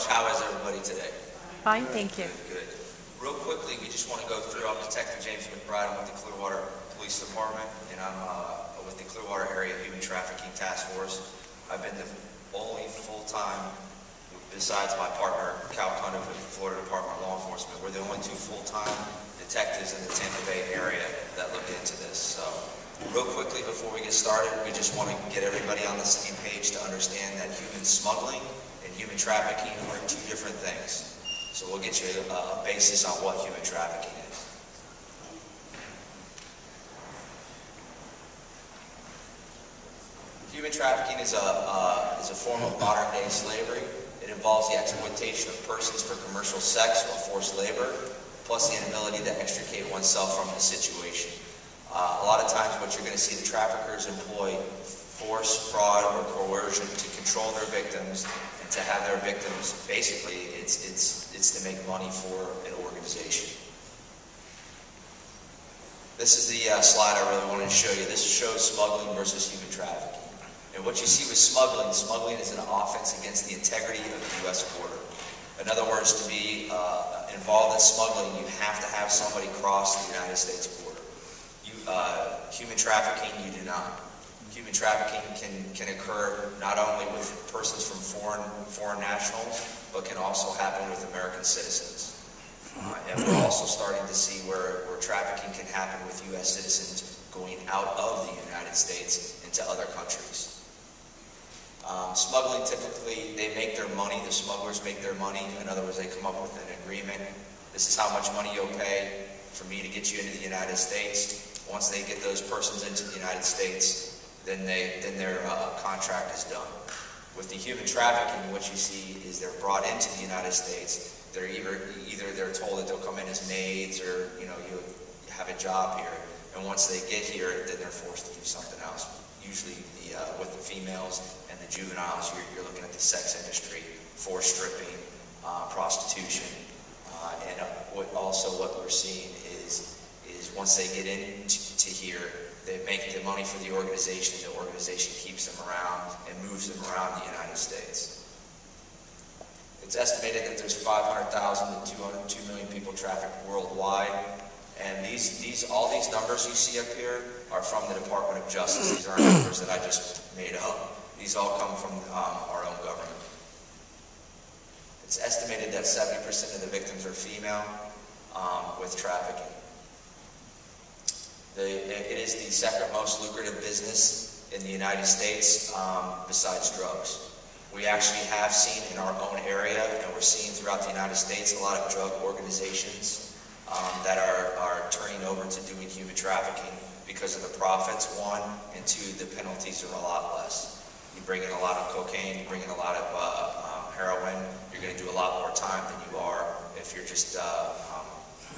much. How is everybody today? Fine, thank you. Good, good. Real quickly, we just want to go through, I'm Detective James McBride, I'm with the Clearwater Police Department, and I'm uh, with the Clearwater Area Human Trafficking Task Force. I've been the only full-time, besides my partner, Cal Cundiff with the Florida Department of Law Enforcement, we're the only two full-time detectives in the Tampa Bay area that look into this. So, real quickly before we get started, we just want to get everybody on the same page to understand that human smuggling human trafficking are two different things. So we'll get you a, a basis on what human trafficking is. Human trafficking is a, uh, is a form of modern-day slavery. It involves the exploitation of persons for commercial sex or forced labor, plus the inability to extricate oneself from the situation. Uh, a lot of times what you're going to see the traffickers employ force, fraud, or coercion to control their victims to have their victims, basically, it's, it's, it's to make money for an organization. This is the uh, slide I really wanted to show you. This shows smuggling versus human trafficking. And what you see with smuggling, smuggling is an offense against the integrity of the U.S. border. In other words, to be uh, involved in smuggling, you have to have somebody cross the United States border. You, uh, human trafficking, you do not. Human trafficking can, can occur not only with persons from foreign, foreign nationals, but can also happen with American citizens. Uh, and we're also starting to see where, where trafficking can happen with U.S. citizens going out of the United States into other countries. Um, smuggling, typically, they make their money, the smugglers make their money. In other words, they come up with an agreement. This is how much money you'll pay for me to get you into the United States. Once they get those persons into the United States, then, they, then their uh, contract is done. With the human trafficking, what you see is they're brought into the United States. They're either, either they're told that they'll come in as maids or, you know, you have a job here. And once they get here, then they're forced to do something else. Usually the, uh, with the females and the juveniles, you're, you're looking at the sex industry, forced stripping, uh, prostitution, uh, and what also what we're seeing is is once they get into to here, they make the money for the organization. The organization keeps them around and moves them around the United States. It's estimated that there's 500,000 to 202 million people trafficked worldwide. And these, these, all these numbers you see up here are from the Department of Justice. These aren't numbers that I just made up. These all come from um, our own government. It's estimated that 70% of the victims are female um, with trafficking. The, it is the second most lucrative business in the United States um, besides drugs. We actually have seen in our own area, and we're seeing throughout the United States, a lot of drug organizations um, that are, are turning over to doing human trafficking because of the profits, one, and two, the penalties are a lot less. You bring in a lot of cocaine, you bring in a lot of uh, um, heroin, you're going to do a lot more time than you are if you're just uh, um,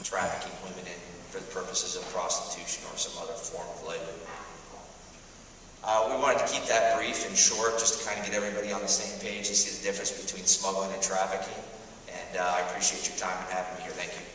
trafficking women in for the purposes of prostitution or some other form of labor. Uh, we wanted to keep that brief and short just to kind of get everybody on the same page and see the difference between smuggling and trafficking. And uh, I appreciate your time and having me here. Thank you.